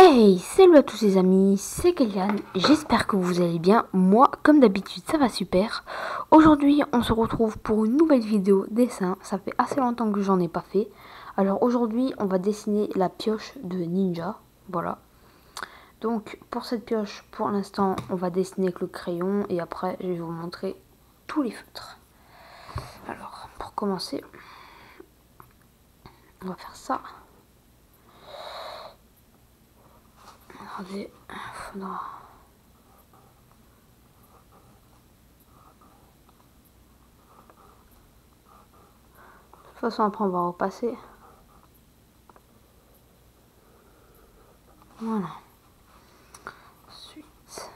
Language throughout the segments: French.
Hey, salut à tous les amis, c'est Kélian, j'espère que vous allez bien. Moi, comme d'habitude, ça va super. Aujourd'hui, on se retrouve pour une nouvelle vidéo dessin. Ça fait assez longtemps que j'en ai pas fait. Alors aujourd'hui, on va dessiner la pioche de Ninja. Voilà. Donc, pour cette pioche, pour l'instant, on va dessiner avec le crayon. Et après, je vais vous montrer tous les feutres. Alors, pour commencer, on va faire ça. De toute façon, après, on va repasser. Voilà. Ensuite...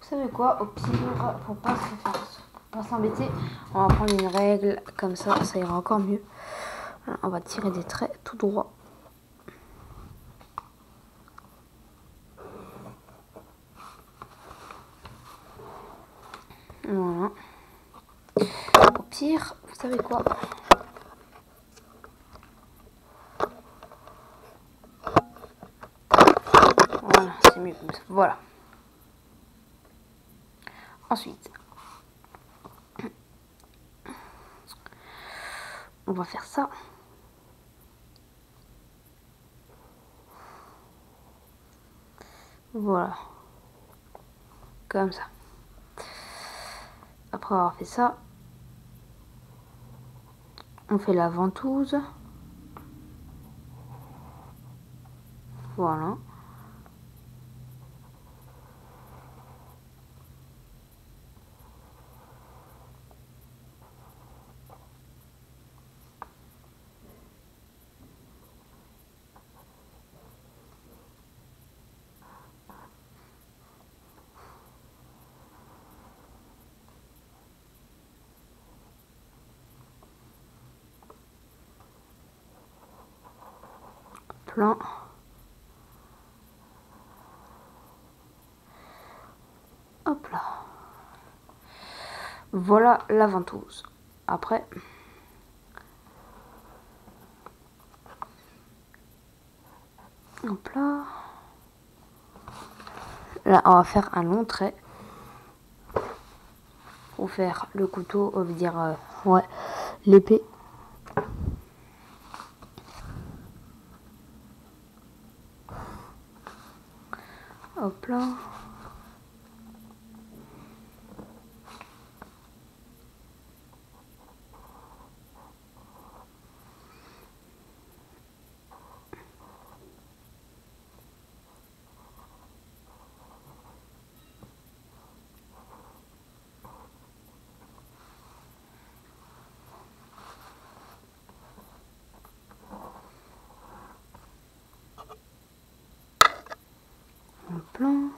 Vous savez quoi? Au pire, pour pas se faire s'embêter, on va prendre une règle, comme ça, ça ira encore mieux. on va tirer des traits tout droit. Voilà. Au pire, vous savez quoi? Voilà, c'est mieux Voilà. Ensuite, on va faire ça. Voilà. Comme ça. Après avoir fait ça, on fait la ventouse. Voilà. Hop là. Voilà la ventouse. Après, hop là. Là, on va faire un long trait pour faire le couteau, on veut dire, euh, ouais, l'épée. Hop là. Voilà.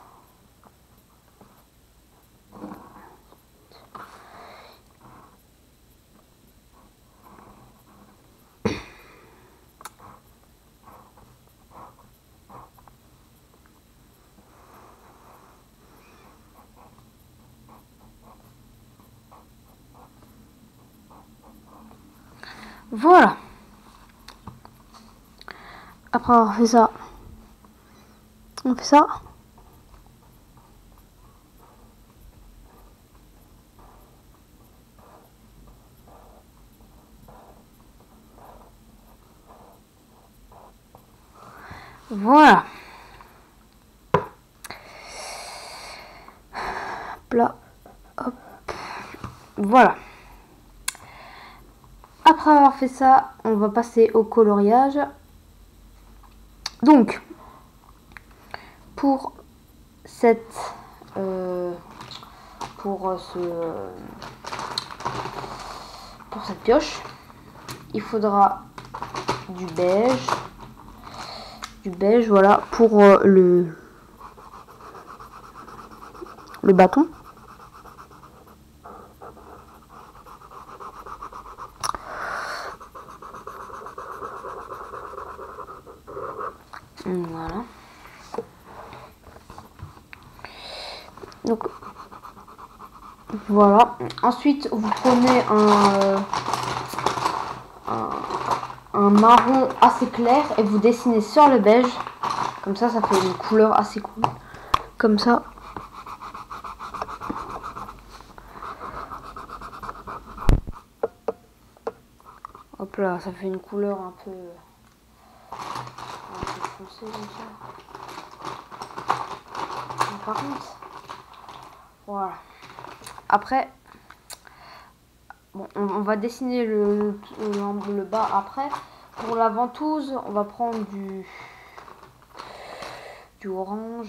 Après on fait ça, on fait ça. Voilà. Voilà. Après avoir fait ça, on va passer au coloriage. Donc, pour cette... Euh, pour ce... Pour cette pioche, il faudra du beige, du beige, voilà, pour euh, le, le bâton. Voilà. Donc, Voilà. Ensuite, vous prenez un, un, marron assez clair et vous dessinez sur le beige. Comme ça, ça fait une couleur assez cool. Comme ça. Hop là, ça fait une couleur un peu, par contre, voilà. Après, on, va dessiner le, bas après. Pour la ventouse, on va prendre du, du orange.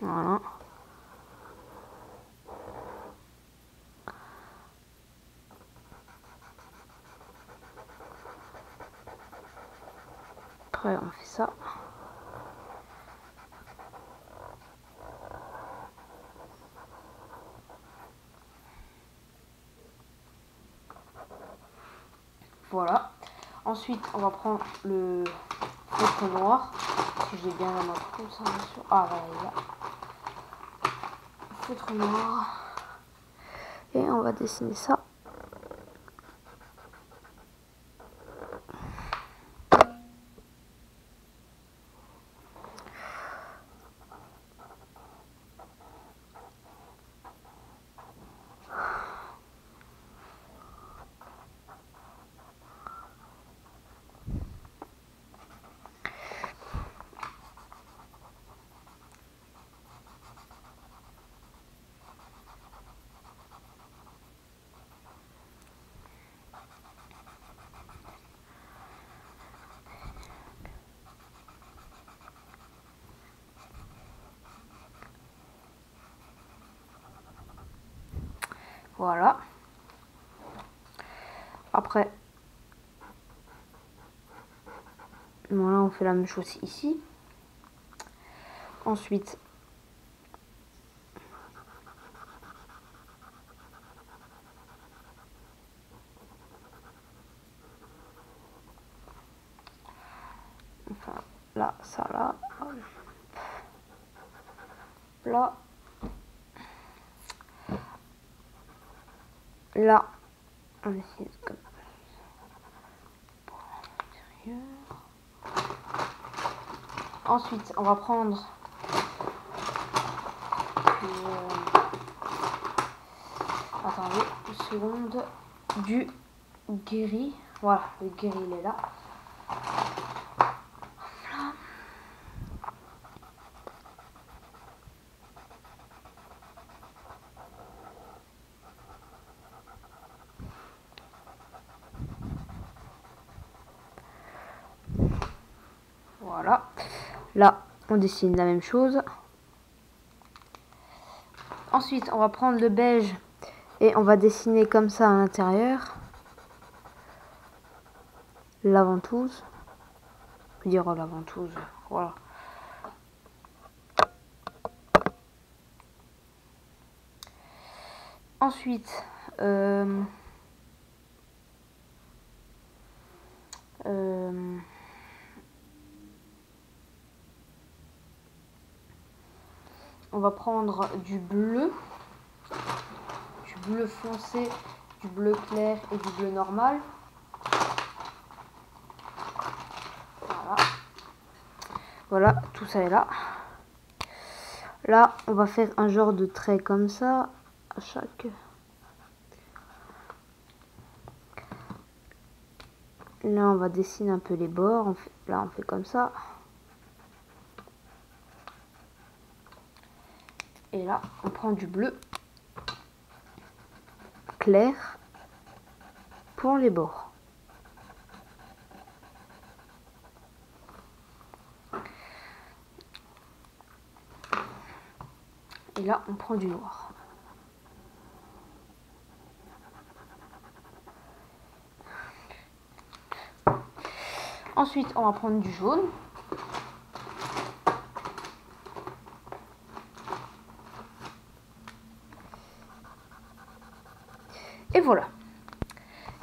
Voilà. Après, on fait ça. Voilà. Ensuite, on va prendre le feutre noir. Si j'ai bien la main comme ça, bien sûr. Ah, voilà, là noir. Et on va dessiner ça. Voilà. Après, voilà, on fait la même chose ici. Ensuite, enfin, là, ça, là, là, là, on essaie comme Ensuite, on va prendre attendez une seconde du guéri. Voilà, le guéri il est là. Voilà. Là, on dessine la même chose. Ensuite, on va prendre le beige et on va dessiner comme ça à l'intérieur. La ventouse. Je veux dire oh. Voilà. Ensuite, euh, on va prendre du bleu, du bleu foncé, du bleu clair et du bleu normal. Voilà. Voilà, tout ça est là. Là, on va faire un genre de trait comme ça à chaque... Là, on va dessiner un peu les bords. là, on fait comme ça. Et là, on prend du bleu clair pour les bords. Et là, on prend du noir. Ensuite, on va prendre du jaune. Et voilà.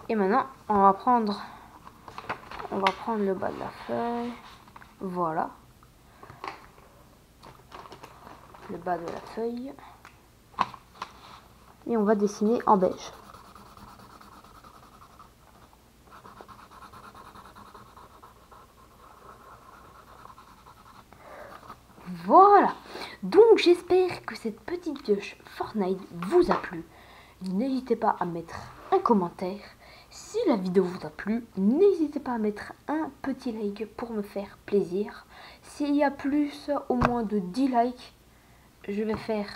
Et maintenant, on va prendre, on va prendre le bas de la feuille. Voilà. Le bas de la feuille. Et on va dessiner en beige. Voilà. Donc j'espère que cette petite pioche Fortnite vous a plu. N'hésitez pas à mettre un commentaire si la vidéo vous a plu, n'hésitez pas à mettre un petit like pour me faire plaisir. S'il y a plus, au moins de 10 likes, je vais faire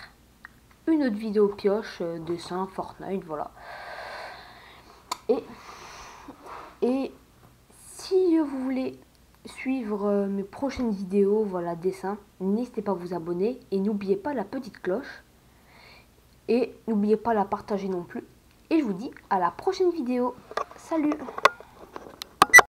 une autre vidéo pioche, euh, dessin, Fortnite, voilà. Et, si vous voulez suivre euh, mes prochaines vidéos, voilà, dessin, n'hésitez pas à vous abonner et n'oubliez pas la petite cloche. Et n'oubliez pas la partager non plus. Et je vous dis à la prochaine vidéo. Salut